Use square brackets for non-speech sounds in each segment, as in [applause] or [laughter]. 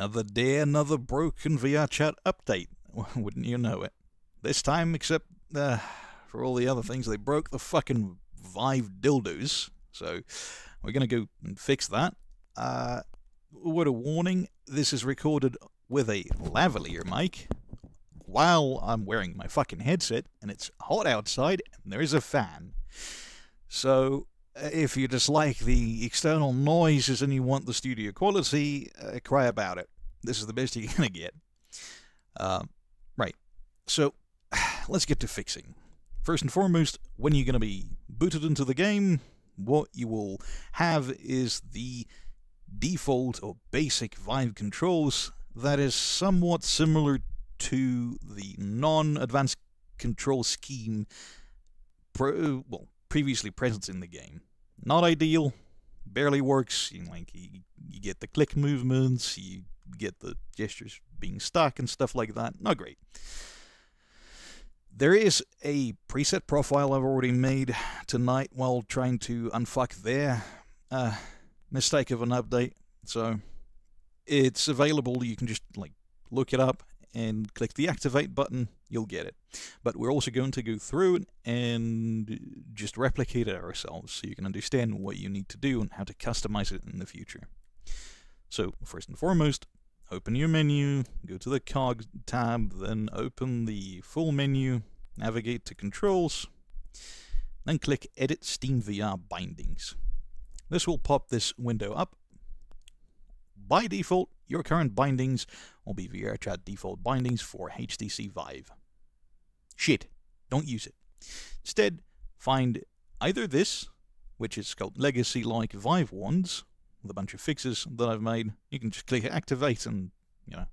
Another day, another broken VRChat update. [laughs] Wouldn't you know it? This time, except uh, for all the other things, they broke the fucking Vive dildos. So we're gonna go and fix that. Uh, word of warning: this is recorded with a lavalier mic while I'm wearing my fucking headset, and it's hot outside, and there is a fan. So if you dislike the external noises and you want the studio quality, uh, cry about it. This is the best you're [laughs] going to get. Um, right. So, [sighs] let's get to fixing. First and foremost, when you're going to be booted into the game, what you will have is the default or basic Vive controls that is somewhat similar to the non-advanced control scheme pro, well, previously present in the game. Not ideal, barely works. You, like you, you get the click movements, you get the gestures being stuck and stuff like that. Not great. There is a preset profile I've already made tonight while trying to unfuck their uh, mistake of an update. So it's available. You can just like look it up and click the activate button, you'll get it. But we're also going to go through and just replicate it ourselves so you can understand what you need to do and how to customize it in the future. So, first and foremost, open your menu, go to the cog tab, then open the full menu, navigate to controls, then click edit SteamVR bindings. This will pop this window up. By default, your current bindings will be VRChat default bindings for HTC Vive. Shit, don't use it. Instead, find either this, which is called Legacy like Vive ones, with a bunch of fixes that I've made. You can just click activate and, you know,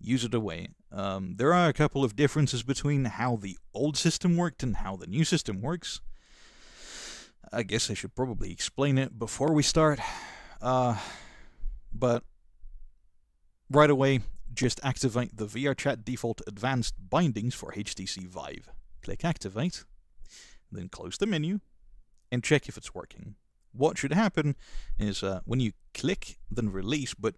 use it away. Um, there are a couple of differences between how the old system worked and how the new system works. I guess I should probably explain it before we start. Uh, but Right away, just activate the VRChat default advanced bindings for HTC Vive. Click activate, then close the menu, and check if it's working. What should happen is uh, when you click, then release, but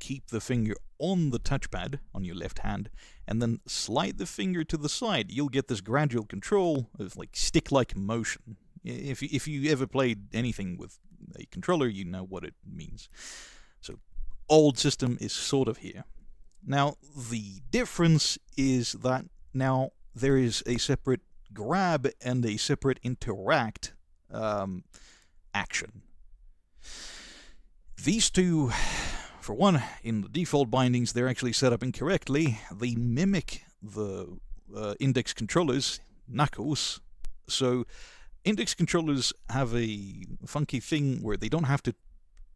keep the finger on the touchpad on your left hand, and then slide the finger to the side, you'll get this gradual control of like stick-like motion. If if you ever played anything with a controller, you know what it means So old system is sort of here. Now, the difference is that now there is a separate grab and a separate interact um, action. These two, for one, in the default bindings, they're actually set up incorrectly. They mimic the uh, index controllers, knuckles. So, index controllers have a funky thing where they don't have to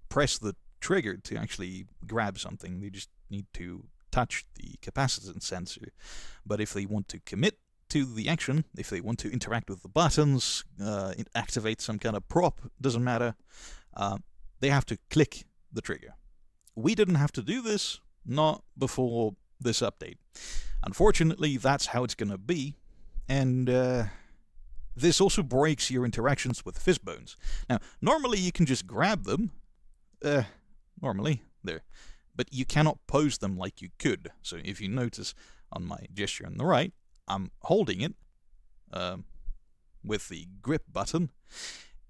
press the trigger to actually grab something. They just need to touch the capacitance sensor. But if they want to commit to the action, if they want to interact with the buttons, uh, activate some kind of prop, doesn't matter, uh, they have to click the trigger. We didn't have to do this, not before this update. Unfortunately, that's how it's going to be, and uh, this also breaks your interactions with PhysBones. Now, normally you can just grab them, uh, normally there. But you cannot pose them like you could. So if you notice on my gesture on the right, I'm holding it um, with the grip button,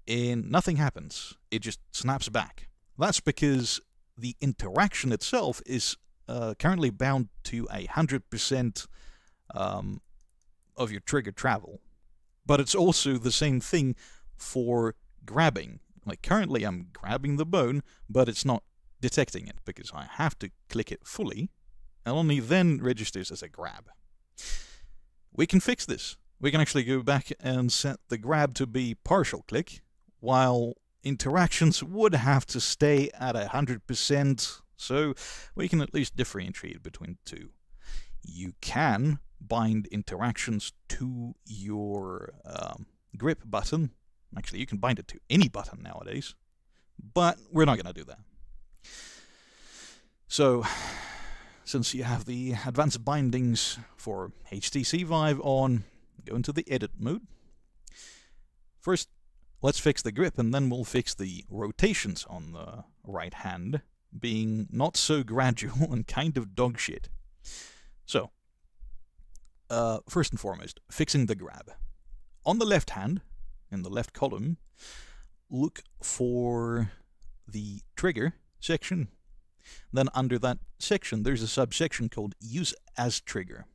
and nothing happens. It just snaps back. That's because the interaction itself is uh, currently bound to a 100% um, of your trigger travel. But it's also the same thing for grabbing. Like currently I'm grabbing the bone, but it's not detecting it because I have to click it fully and only then registers as a grab. We can fix this. We can actually go back and set the grab to be partial click while interactions would have to stay at 100% so we can at least differentiate between two. You can bind interactions to your um, grip button. Actually, you can bind it to any button nowadays, but we're not going to do that. So, [sighs] since you have the advanced bindings for HTC Vive on, go into the edit mode. First, let's fix the grip and then we'll fix the rotations on the right hand being not so [laughs] gradual and kind of dog shit. So, uh, first and foremost, fixing the grab. On the left hand, in the left column, look for the trigger section. Then under that section, there's a subsection called Use as Trigger.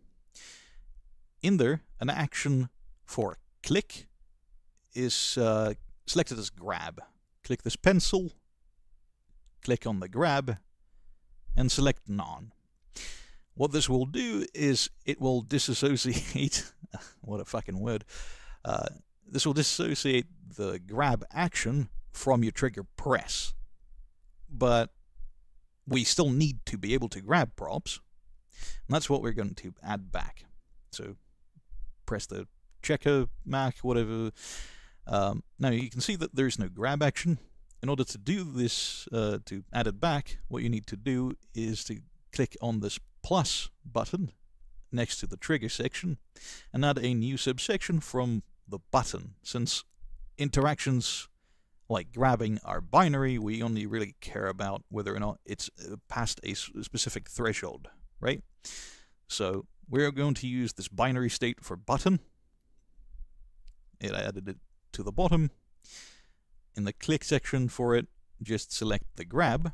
In there, an action for click is uh, selected as grab. Click this pencil, click on the grab, and select none. What this will do is it will disassociate, [laughs] what a fucking word, uh, this will disassociate the grab action from your trigger press. But we still need to be able to grab props, and that's what we're going to add back. So press the checker mark, whatever. Um, now you can see that there's no grab action. In order to do this, uh, to add it back, what you need to do is to click on this plus button next to the trigger section and add a new subsection from the button. Since interactions like grabbing our binary, we only really care about whether or not it's uh, past a specific threshold, right? So we're going to use this binary state for button. It added it to the bottom. In the click section for it, just select the grab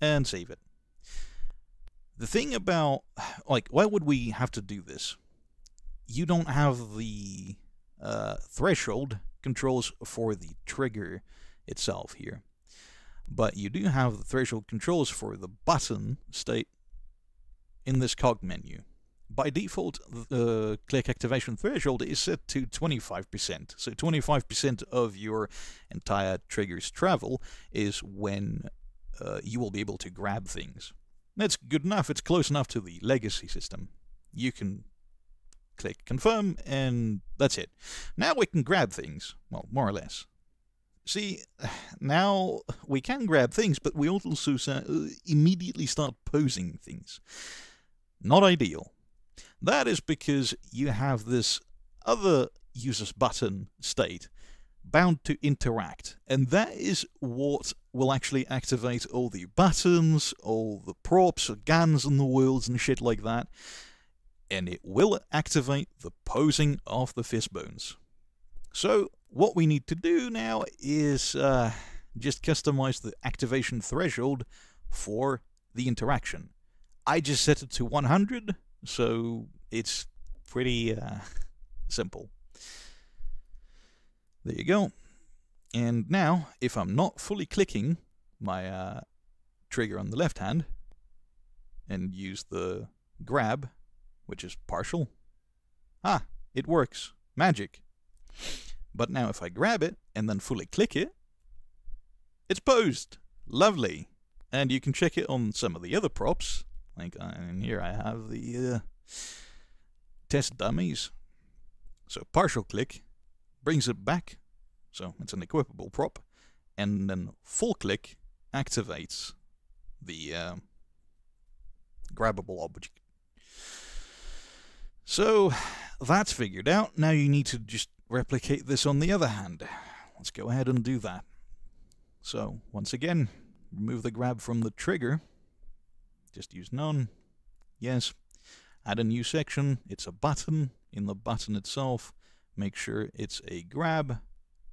and save it. The thing about, [sighs] like, why would we have to do this? You don't have the uh, threshold controls for the trigger itself here. But you do have the threshold controls for the button state in this cog menu. By default, the click activation threshold is set to 25%. So 25% of your entire trigger's travel is when uh, you will be able to grab things. That's good enough. It's close enough to the legacy system. You can click confirm, and that's it. Now we can grab things. Well, more or less. See, [sighs] now we can grab things, but we also uh, immediately start posing things. Not ideal. That is because you have this other user's button state bound to interact. And that is what will actually activate all the buttons, all the props, guns in the worlds and shit like that. And it will activate the posing of the PhysBones. So what we need to do now is uh, just customize the activation threshold for the interaction. I just set it to 100, so it's pretty uh, simple. There you go. And now, if I'm not fully clicking my uh, trigger on the left hand and use the grab, which is partial, ah, it works. Magic. But now if I grab it and then fully click it, it's posed. Lovely. And you can check it on some of the other props. Like, uh, and here I have the uh, test dummies. So partial click brings it back, so it's an equipable prop, and then full click activates the uh, grabbable object. So that's figured out. Now you need to just replicate this on the other hand. Let's go ahead and do that. So once again, remove the grab from the trigger. Just use none. Yes. Add a new section. It's a button. In the button itself, make sure it's a grab,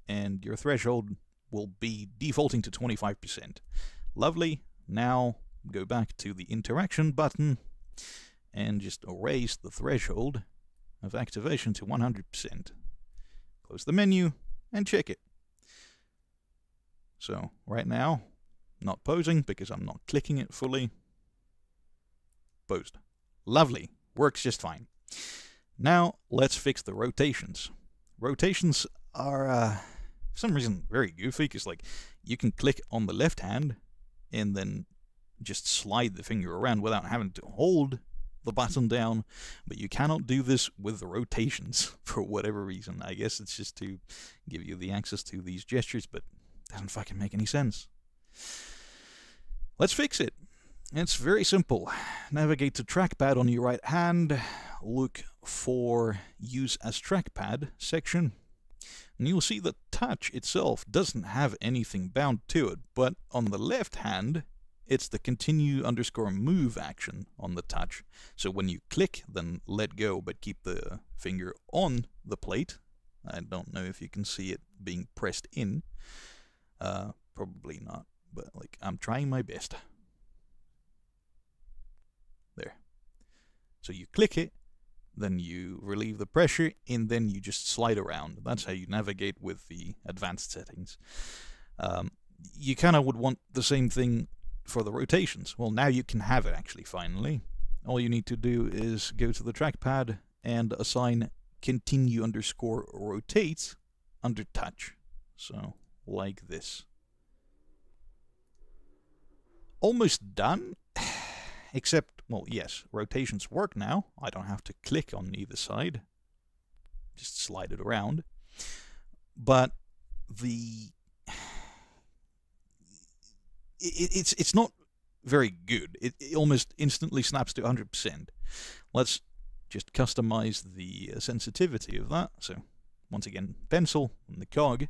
and your threshold will be defaulting to 25%. Lovely. Now go back to the interaction button and just erase the threshold of activation to 100%. Close the menu and check it. So right now, not posing because I'm not clicking it fully. Posed. Lovely. Works just fine. Now let's fix the rotations rotations are, uh, for some reason, very goofy, because, like, you can click on the left hand and then just slide the finger around without having to hold the button down, but you cannot do this with the rotations [laughs] for whatever reason. I guess it's just to give you the access to these gestures, but doesn't fucking make any sense. Let's fix it. It's very simple. Navigate to trackpad on your right hand, look for use as trackpad section, and you'll see that touch itself doesn't have anything bound to it, but on the left hand, it's the continue underscore move action on the touch. So when you click, then let go, but keep the finger on the plate. I don't know if you can see it being pressed in. Uh, probably not, but like I'm trying my best. There. So you click it, then you relieve the pressure, and then you just slide around. That's how you navigate with the advanced settings. Um, you kind of would want the same thing for the rotations. Well, now you can have it actually, finally. All you need to do is go to the trackpad and assign continue underscore rotate under touch. So, like this. Almost done, [sighs] except, well, yes, rotations work now. I don't have to click on either side. Just slide it around. But the it, it's it's not very good. It, it, almost instantly snaps to 100%. Let's just customize the uh, sensitivity of that. So once again, pencil and the cog.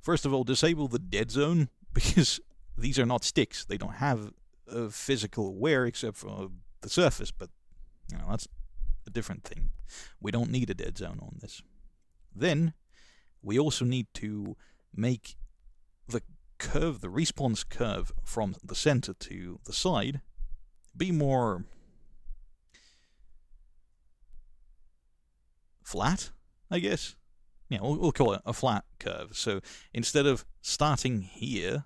First of all, disable the dead zone [laughs] because these are not sticks. They don't have a physical wear except for the surface, but you know that's a different thing. We don't need a dead zone on this. Then we also need to make curve, the response curve from the center to the side, be more flat, I guess. Yeah, we'll, we'll call it a flat curve. So instead of starting here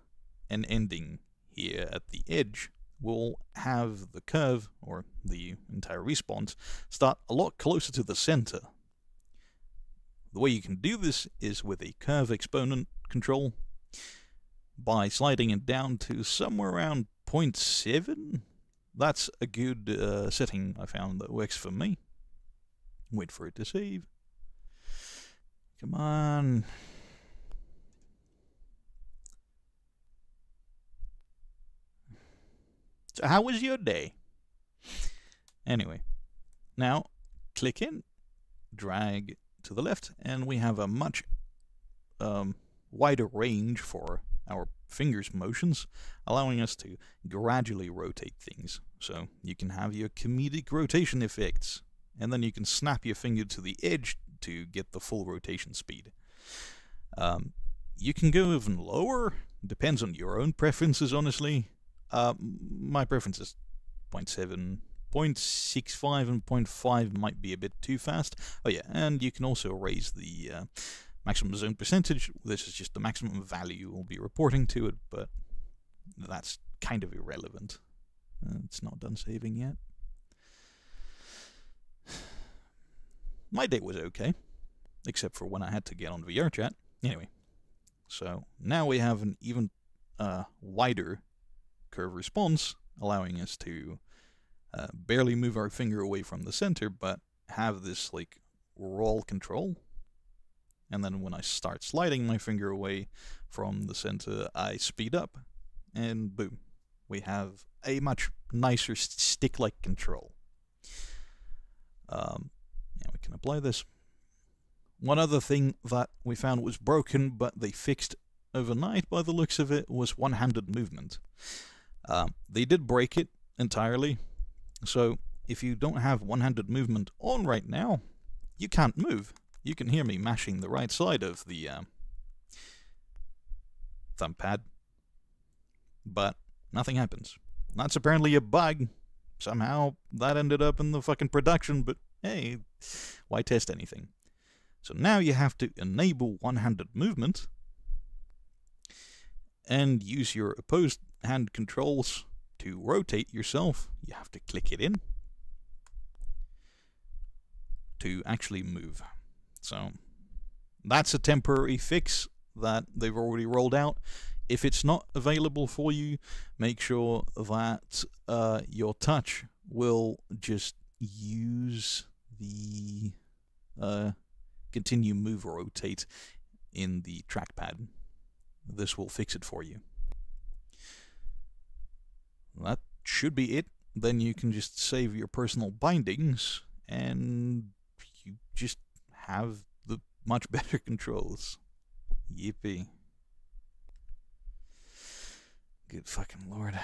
and ending here at the edge, we'll have the curve, or the entire response, start a lot closer to the center. The way you can do this is with a curve exponent control, by sliding it down to somewhere around 0.7. That's a good uh, setting I found that works for me. Wait for it to save. Come on. So how was your day? Anyway, now click in, drag to the left, and we have a much um, wider range for our fingers motions, allowing us to gradually rotate things. So you can have your comedic rotation effects, and then you can snap your finger to the edge to get the full rotation speed. Um, you can go even lower, depends on your own preferences, honestly. Uh, my preference is 0.7, 0.65 and 0.5 might be a bit too fast. Oh yeah, and you can also raise the uh, maximum zone percentage. This is just the maximum value we'll be reporting to it, but that's kind of irrelevant. Uh, it's not done saving yet. [sighs] My day was okay, except for when I had to get on VRChat. Anyway, so now we have an even uh, wider curve response, allowing us to uh, barely move our finger away from the center, but have this like roll control and then when I start sliding my finger away from the center, I speed up, and boom, we have a much nicer stick-like control. Um, yeah, we can apply this. One other thing that we found was broken, but they fixed overnight by the looks of it, was one-handed movement. Um, they did break it entirely, so if you don't have one-handed movement on right now, you can't move. You can hear me mashing the right side of the uh, thumb pad, but nothing happens. That's apparently a bug. Somehow that ended up in the fucking production, but hey, why test anything? So now you have to enable one-handed movement and use your opposed hand controls to rotate yourself. You have to click it in to actually move. So that's a temporary fix that they've already rolled out. If it's not available for you, make sure that uh, your touch will just use the uh, continue move or rotate in the trackpad. This will fix it for you. That should be it. Then you can just save your personal bindings and you just have the much [laughs] better controls. Yippee. Good fucking lord.